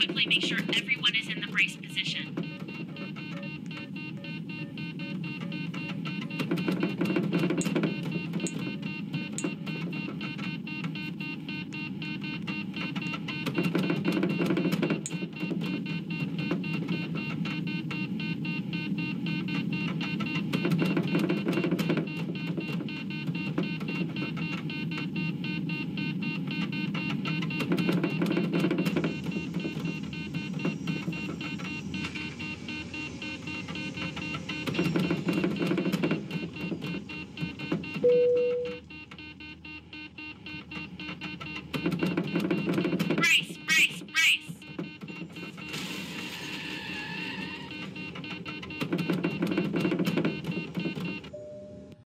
Quickly make sure everyone is in the. Thank you.